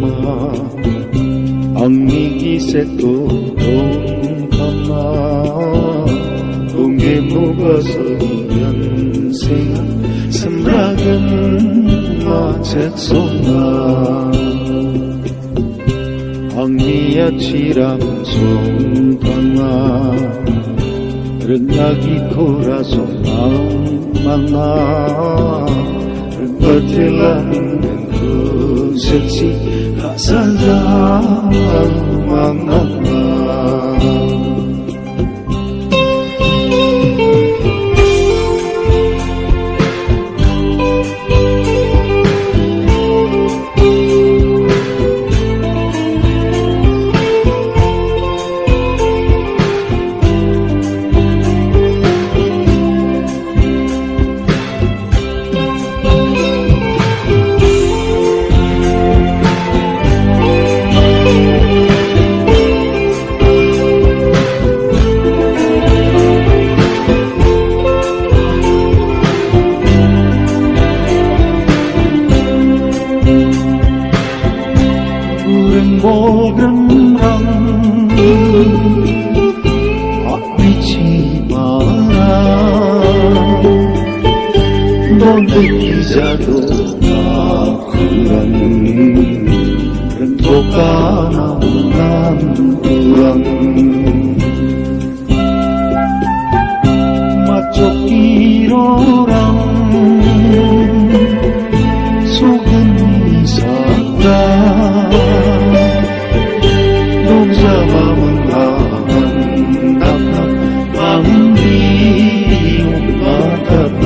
마. 앙미기색도 동감마 동계무가서 연생 삼락은 마제송나. 앙미야 치랑 송방마 른나기 코라소 마음 만나 른버틸라는 그 city of 芒 푸른 볼금랑 앞비치 마라 넌 느끼자도 남구랑 맛조기로 농사 마음은 마음 답답 마음 비움 같았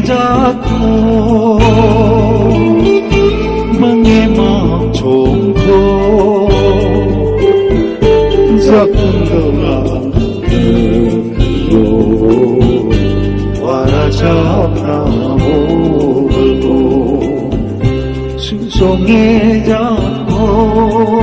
잡고 멍에 막 좋고 작은 거가 그로 와라 잡나 모르고 숨속에 잡고